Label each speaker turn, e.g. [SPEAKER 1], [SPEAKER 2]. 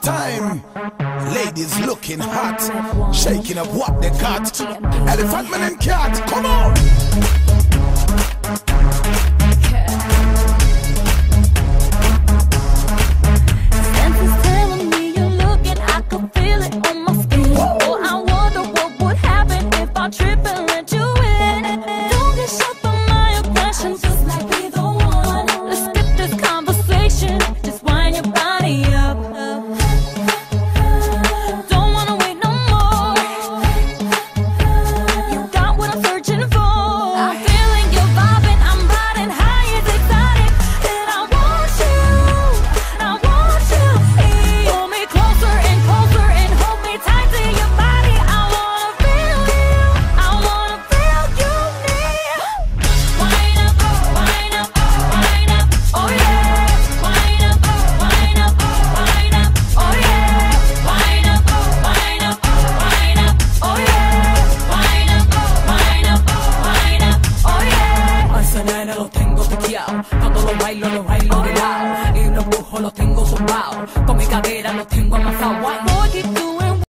[SPEAKER 1] time. Ladies looking hot, shaking up what they got. Elephant man and Kat, come on.
[SPEAKER 2] Cuando lo bailo, los bailo de lado. Y los bujos los tengo zumbados. Con mi cadera los tengo amasados.